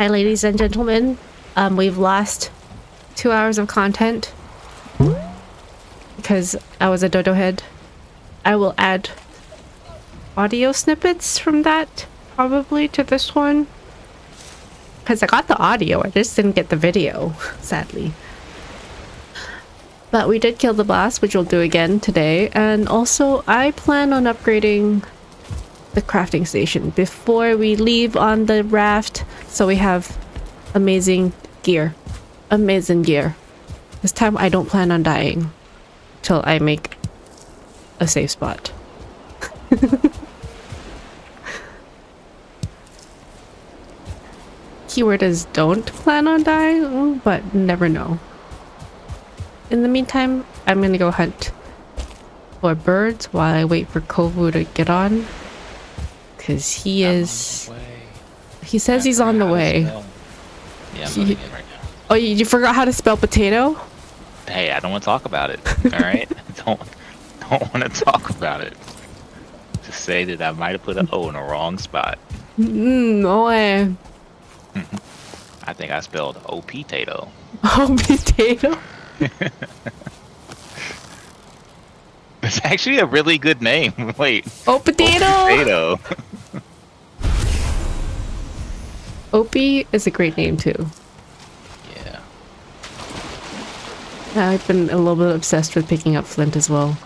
Hi, ladies and gentlemen. Um, we've lost two hours of content because I was a dodo head. I will add audio snippets from that probably to this one because I got the audio. I just didn't get the video, sadly. But we did kill the boss, which we'll do again today. And also, I plan on upgrading the crafting station before we leave on the raft so we have amazing gear. Amazing gear. This time I don't plan on dying till I make a safe spot. Keyword is don't plan on dying, but never know. In the meantime, I'm gonna go hunt for birds while I wait for Kovu to get on. Cause he I'm is... on the way. He says he's on the way. Yeah, I'm He- right now. Oh, you, you forgot how to spell potato? Hey, I don't want to talk about it. All right, don't don't want to talk about it. Just say that I might have put an O in the wrong spot. Mm, no way. I think I spelled O potato. Oh, potato? It's actually a really good name. Wait, Oh, potato! potato. Opie is a great name too. Yeah. I've been a little bit obsessed with picking up Flint as well.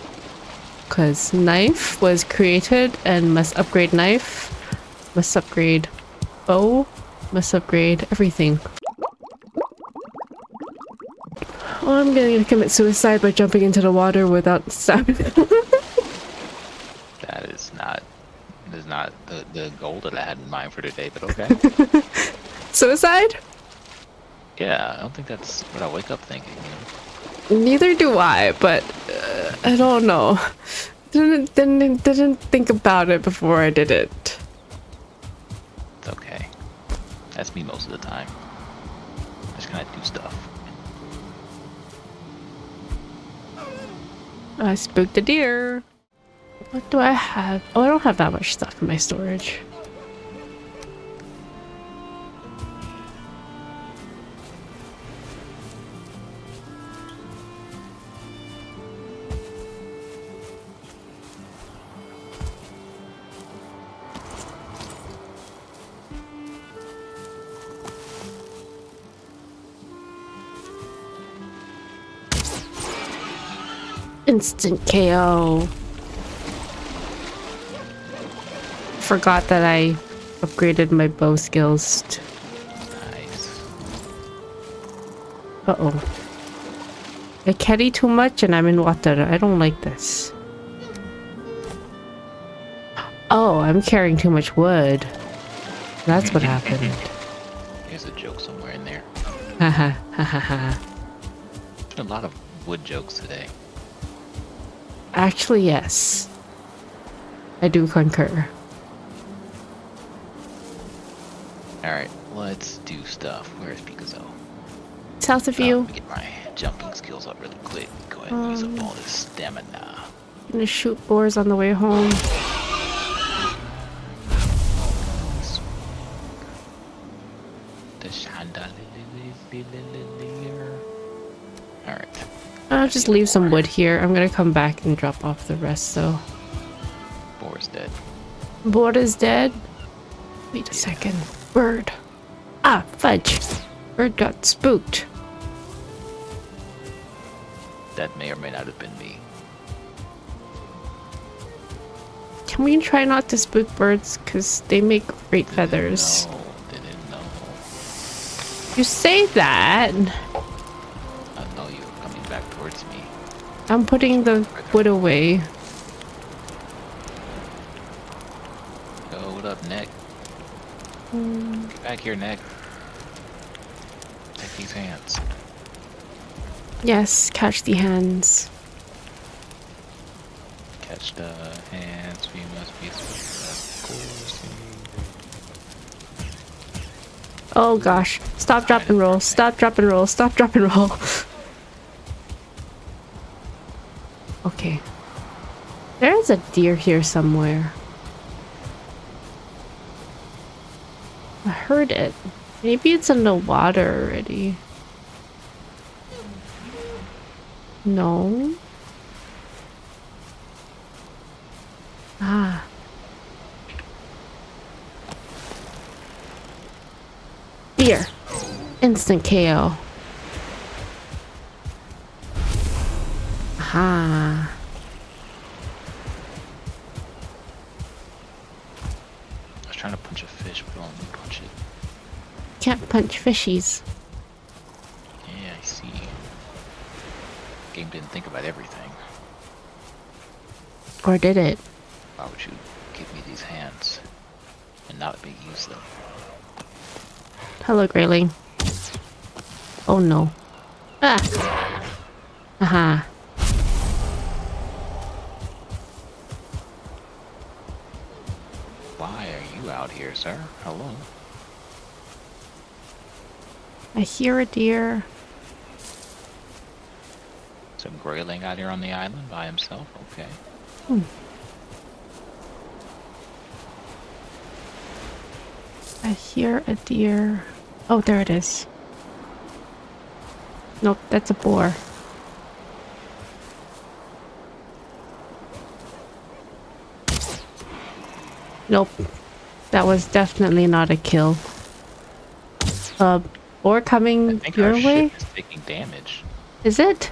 Because knife was created and must upgrade knife, must upgrade bow, must upgrade everything. Oh, I'm going to commit suicide by jumping into the water without stopping. That is not. That is not the, the goal that I had in mind for today. But okay. suicide? yeah, I don't think that's what I wake up thinking. You know? Neither do I, but uh, I don't know. Didn't, didn't didn't think about it before I did it. It's okay. That's me most of the time. I just kind of do stuff. I spooked a deer. What do I have? Oh, I don't have that much stuff in my storage. Instant KO. Forgot that I upgraded my bow skills. Nice. Uh-oh. I carry too much and I'm in water. I don't like this. Oh, I'm carrying too much wood. That's what happened. There's a joke somewhere in there. Haha, ha ha ha. There's a lot of wood jokes today. Actually, yes. I do concur. Alright, let's do stuff. Where's Picasso? South of Uh, you. let me get my jumping skills up really quick. Go ahead and use Um, up all this stamina. gonna shoot boars on the way home. Just leave some wood here. I'm gonna come back and drop off the rest though. Boar's dead. Board is dead. Wait a Yeah. second. Bird. Ah, fudge. Bird got spooked. That may or may not have been me. Can we try not to spook birds? Because they make great feathers. know, know. You say that. I'm putting the wood away. Yo, what up, Nick? Get back here, Nick. Take these hands. Yes, catch the hands. Catch the hands, we must be. Oh gosh. Stop, drop, and roll. Stop, drop, and roll. Stop, drop, and roll. okay. There is a deer here somewhere. I heard it. Maybe it's in the water already. No. Ah. Here. Instant KO. I was trying to punch a fish, but I'll only punch it. Can't punch fishies. Yeah, I see. Game didn't think about everything. Or did it? Why would you give me these hands and not let me use them? Hello, Greyling. Oh no. Ah! Aha. Here, sir? Hello? I hear a deer. Some greyling out here on the island by himself? Okay. Hmm. I hear a deer. Oh, there it is. Nope, that's a boar. Nope. That was definitely not a kill. Uh, I coming your our way? is taking damage. Is it?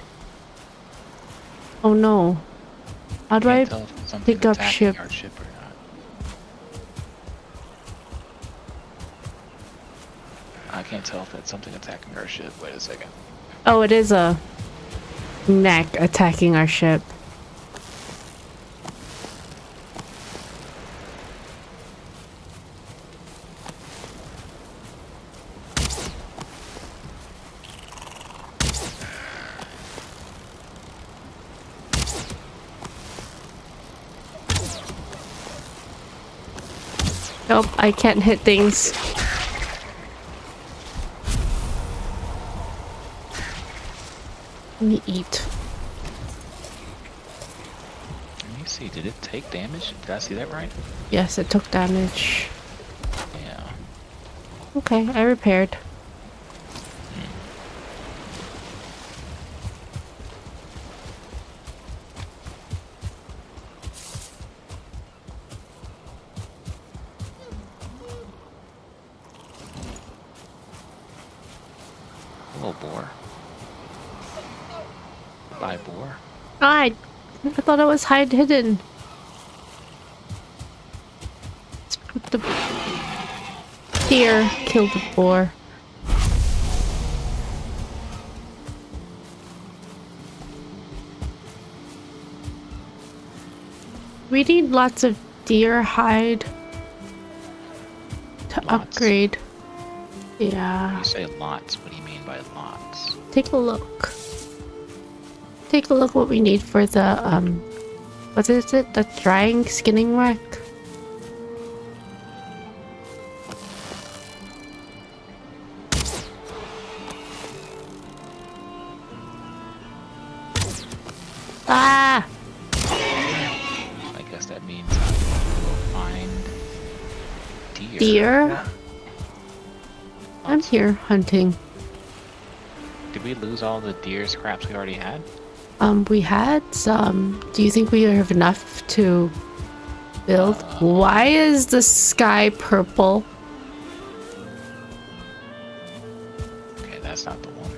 Oh no. How do I pick up ship? Ship or. I can't tell if that's something attacking our ship. Wait a second. Oh, it is a neck attacking our ship. Nope, I can't hit things. Let me eat. Let me see. Did it take damage? Did I see that right? Yes, it took damage. Yeah. Okay, I repaired. Boar. I, I thought it was hide hidden. Let's put the here. Kill the boar. We need lots of deer hide to Lots? upgrade. Yeah. You say lots. What do you mean by lots? Take a look. Take a look what we need for the um what is it? The drying skinning rack? Ah! I guess that means I will find deer. Deer? I'm here hunting. Did we lose all the deer scraps we already had? Um, we had some. Do you think we have enough to build? Why is the sky purple? Okay, that's not the one.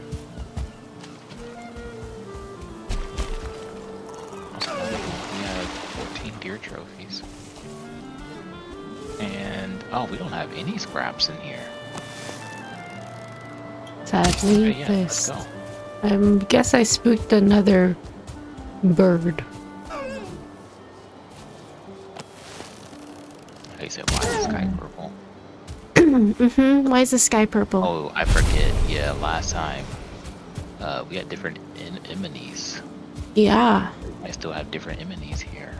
We had 14 deer trophies. And, oh, we don't have any scraps in here. Sadly, yeah, this. I guess I spooked another bird. He said, why is the sky purple? mm-hmm. Why is the sky purple? Oh, I forget. Yeah, last time uh, we had different in- enemies. Yeah. I still have different enemies here.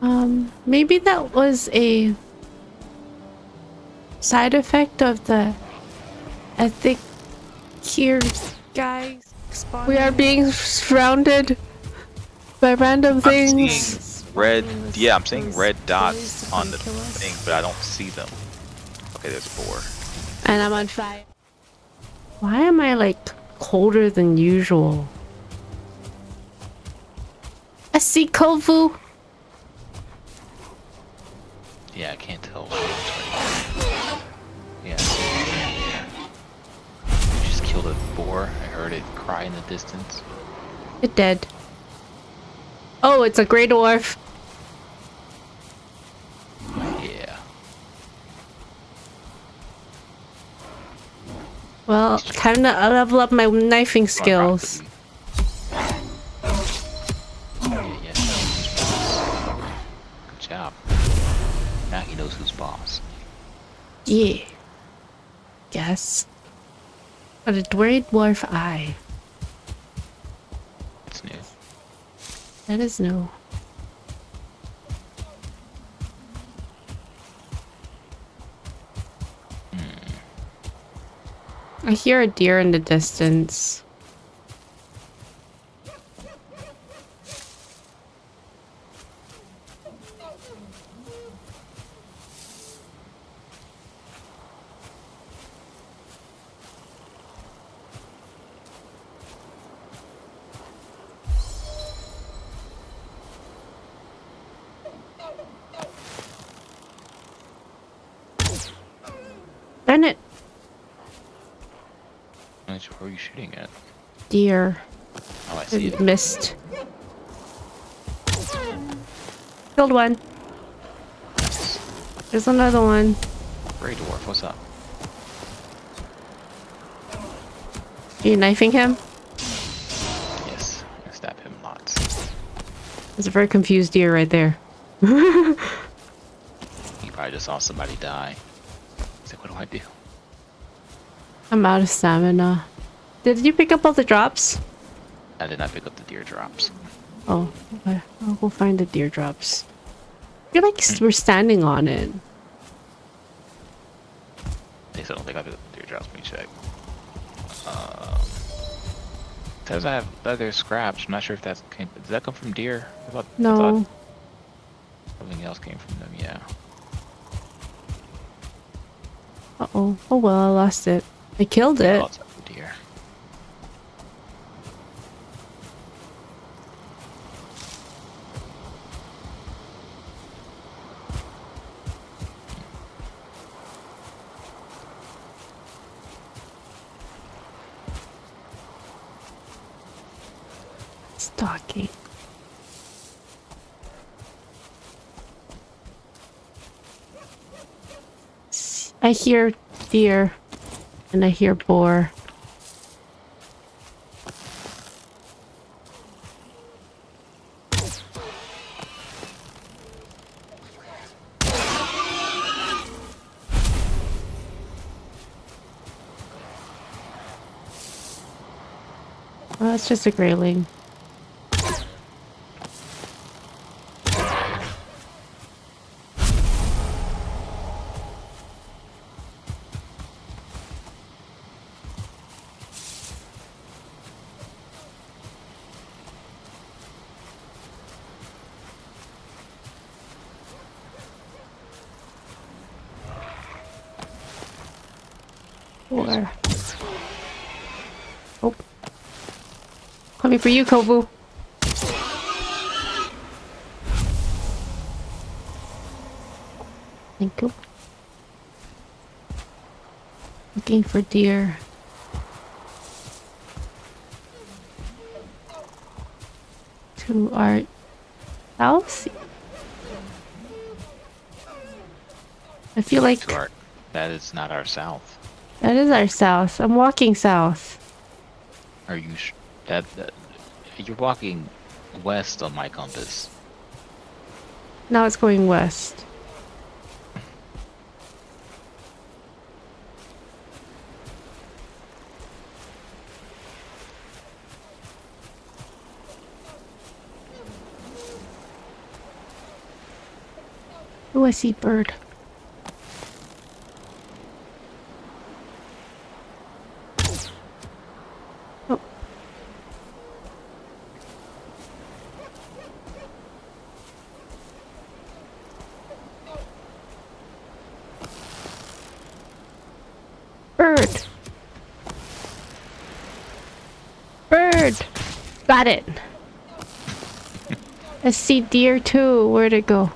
Um, maybe that was a side effect of the ethic here, guys. We are being surrounded by random things. red. Yeah, I'm seeing red dots on the thing, but I don't see them. Okay, there's four. And I'm on fire. Why am I like colder than usual? I see Kovu. Yeah, I can't tell. Killed a boar. I heard it cry in the distance. It dead. Oh, it's a gray dwarf. Yeah. Well, time to level up my knifing skills. Yeah, yeah. Good job. Now he knows who's boss. Yeah. Guess. But a gray dwarf eye. It's new. That is new. Hmm. I hear a deer in the distance. Darn it, Which where are you shooting at? Deer. Oh, I see it. missed. Killed one. There's another one. Grey dwarf, what's up? Are you knifing him? Yes, I stab him lots. There's a very confused deer right there. He probably just saw somebody die. He's like, what do I do? I'm out of stamina. Did you pick up all the drops? I did not pick up the deer drops. Oh, okay. I'll go find the deer drops. I feel like we're standing on it. They still don't think I picked up the deer drops. Let me check. Um, says I have leather scraps. I'm not sure if that's came. Does that come from deer? I thought, No. thought something else came from them. Yeah. Uh oh. Oh well, I lost it. I killed it. Lots S- I hear deer and I hear boar. Oh, that's just a greyling. Coming for you, Kovu. Thank you. Looking for deer. To our south? I feel like our, that is not our south. that is our south. I'm walking south. Are you? Sh- that, that you're walking west on my compass. Now it's going west. Oh, I see bird. Oh. Got it. I see deer too. Where'd it go?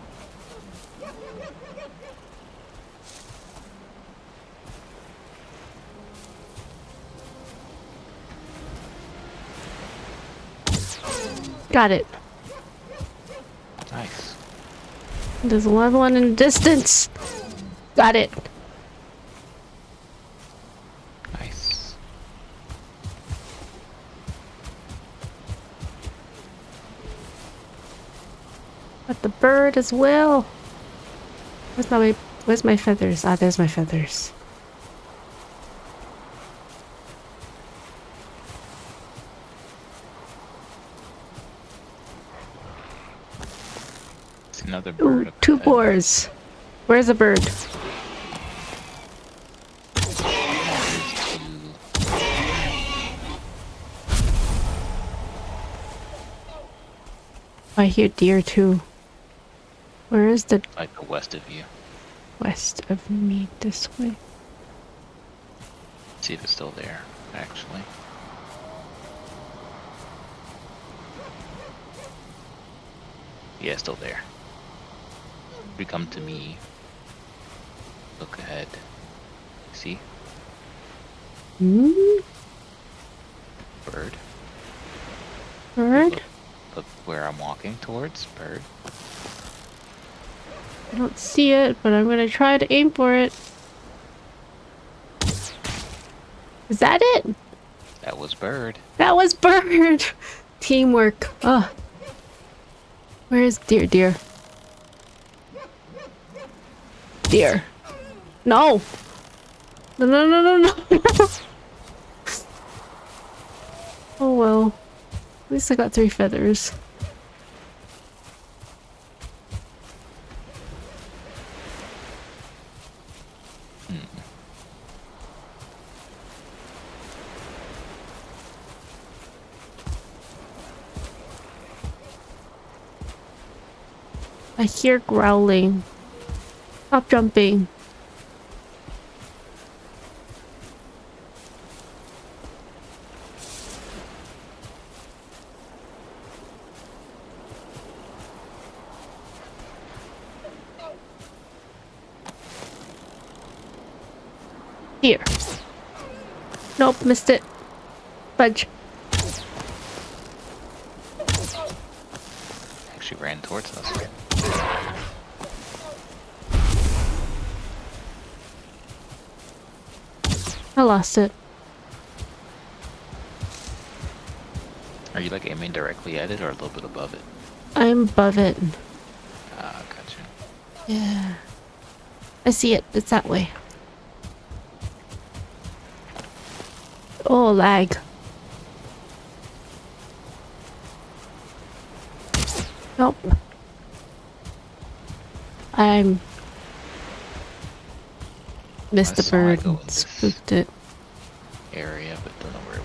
Got it. Nice. There's another one in the distance. Got it. Bird as well. Where's my where's my feathers? Ah, there's my feathers. It's another bird. up two boars. Where's the bird? I hear deer too. Where is the Like the west of you. west of me? This way. See if it's still there, actually. Yeah, still there. You come to me. Look ahead. See? Hmm? Bird. Bird? Look, look where I'm walking towards. Bird. I don't see it, but I'm gonna try to aim for it. Is that it? That was bird. That was bird. Teamwork. Oh. Where is deer? Deer. Deer. No. No, no, no, no, no. oh well. At least I got three feathers. I hear growling. Stop jumping. Here. Nope, missed it. Fudge. Actually ran towards us. I lost it. Are you like aiming directly at it or a little bit above it? I'm above it. Ah, gotcha. Yeah. I see it. It's that way. Oh, lag. Nope. I'm... Missed the bird and spooked it. Area, but don't know where it